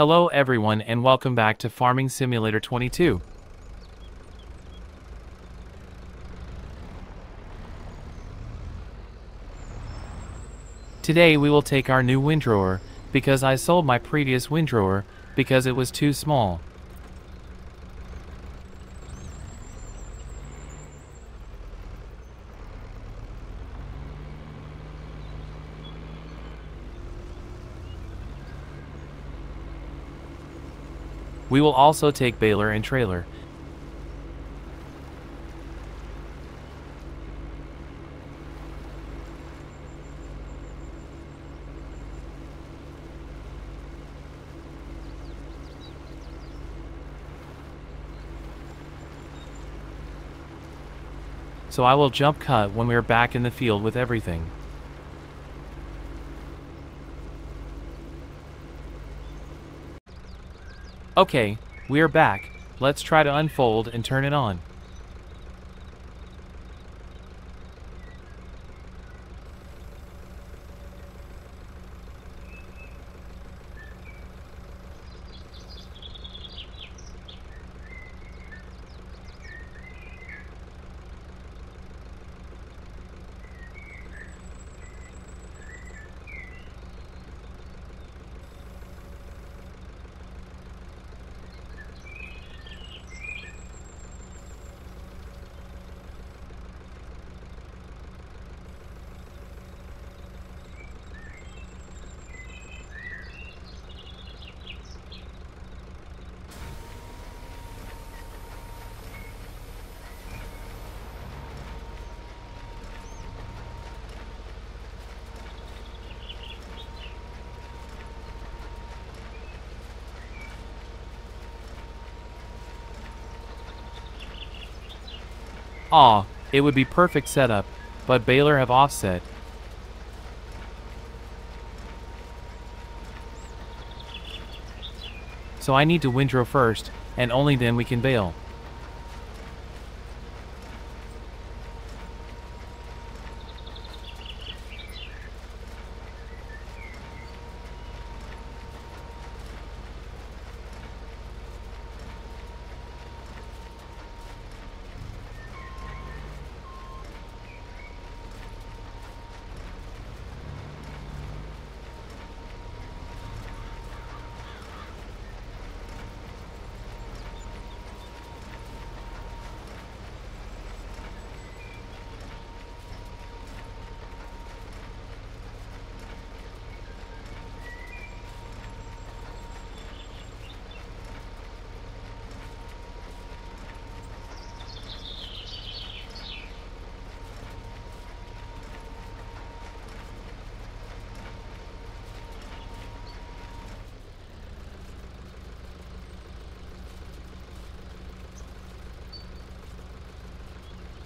Hello everyone and welcome back to Farming Simulator 22. Today we will take our new windrower, because I sold my previous windrower, because it was too small. We will also take baler and trailer. So I will jump cut when we are back in the field with everything. Okay, we are back. Let's try to unfold and turn it on. Aw, it would be perfect setup, but baler have offset. So I need to windrow first, and only then we can bale.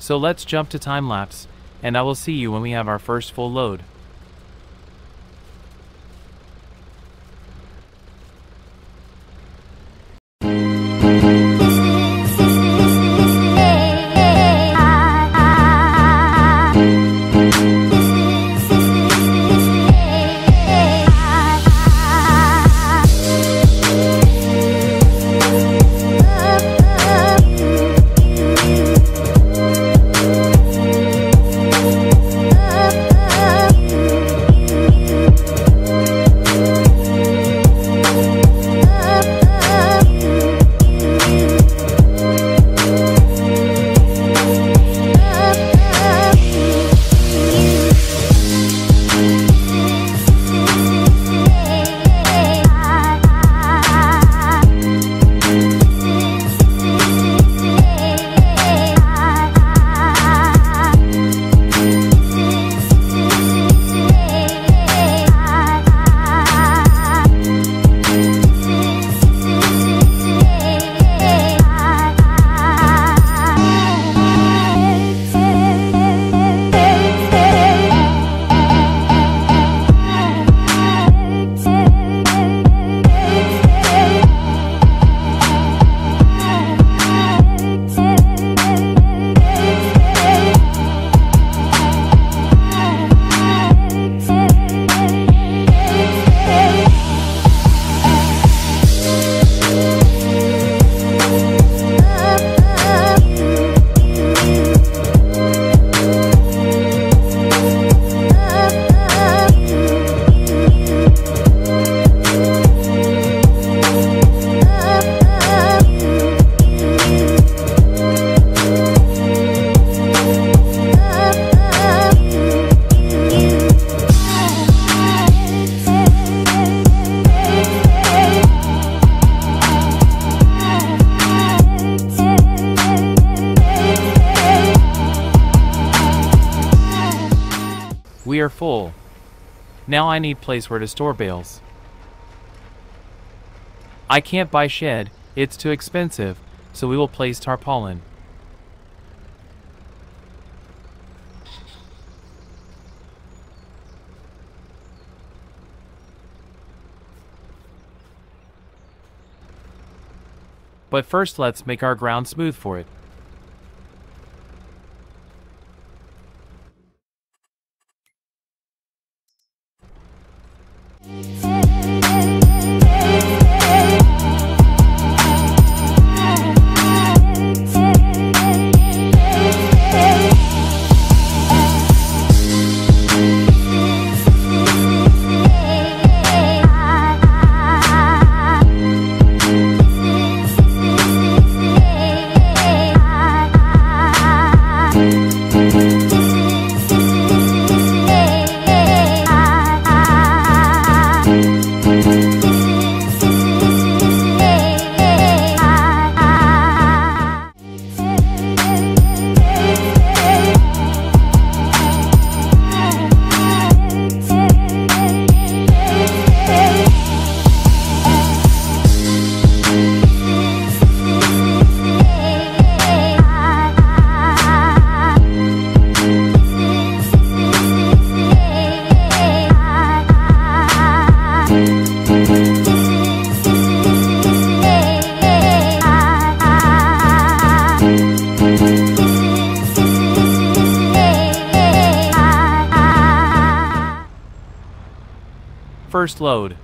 So let's jump to time lapse, and I will see you when we have our first full load. Are full. Now I need place where to store bales. I can't buy shed, it's too expensive, so we will place tarpaulin. But first let's make our ground smooth for it. First load.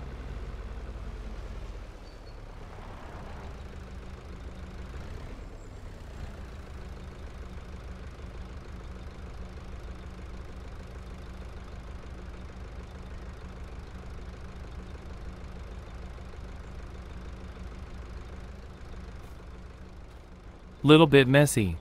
Little bit messy.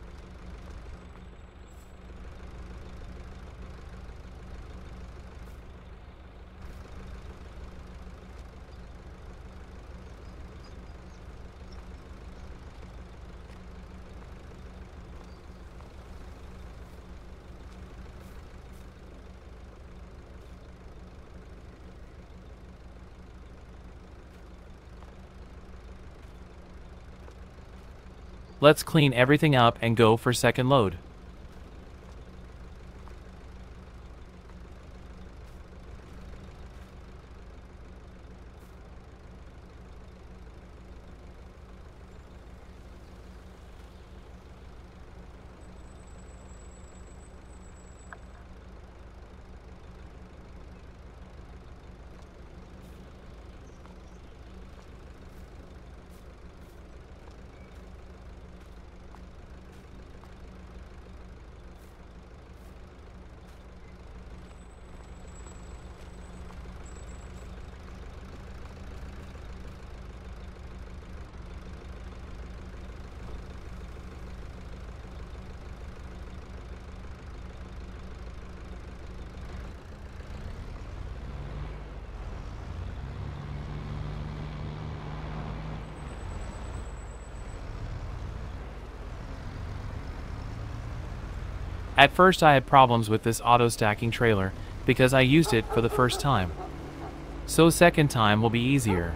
Let's clean everything up and go for second load. At first I had problems with this auto stacking trailer because I used it for the first time. So second time will be easier.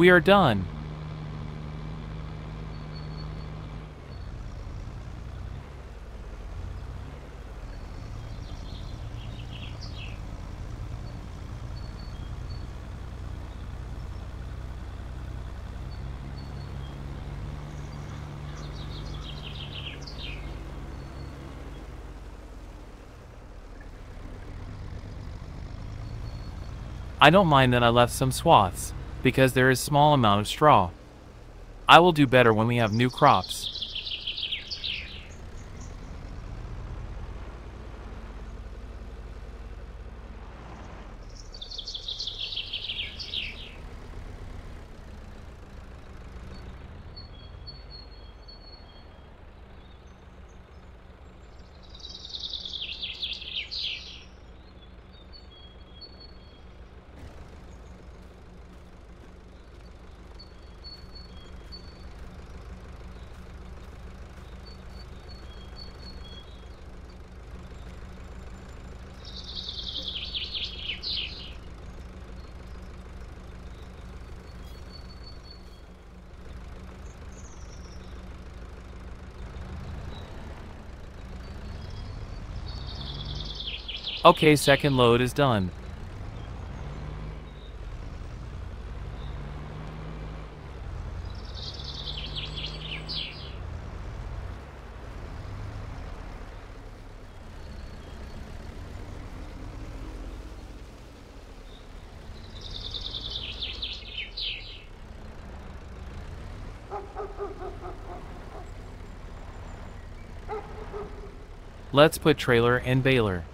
We are done. I don't mind that I left some swaths, because there is small amount of straw. I will do better when we have new crops. Okay, second load is done. Let's put trailer and baler.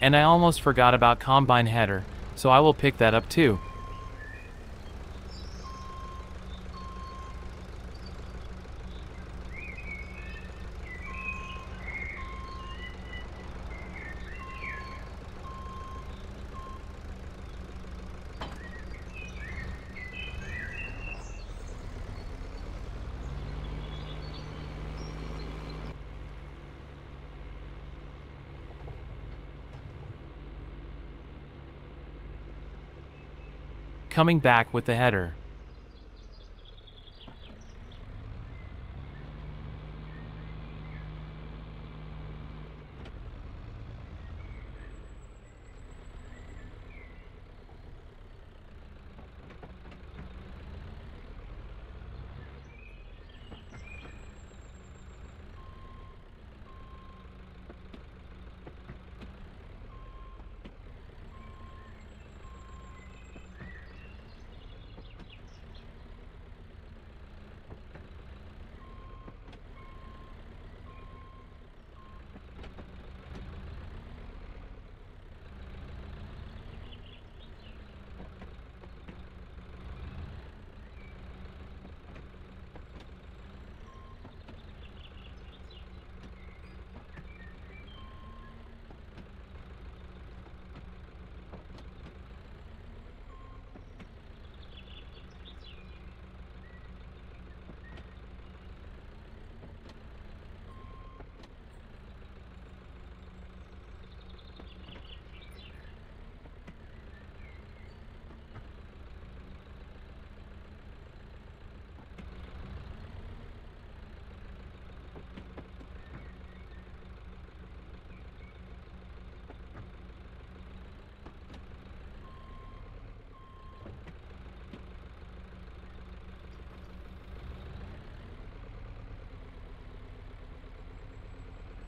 And I almost forgot about combine header, so I will pick that up too. Coming back with the header.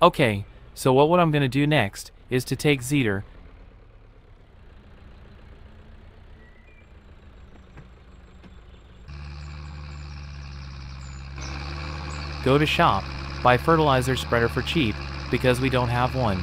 Okay, so what, what I'm gonna do next is to take Zetor Go to shop, buy fertilizer spreader for cheap, because we don't have one.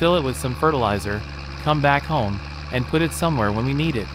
Fill it with some fertilizer, come back home, and put it somewhere when we need it.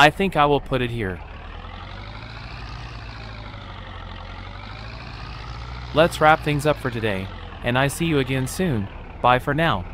I think I will put it here. Let's wrap things up for today, and I see you again soon. Bye for now.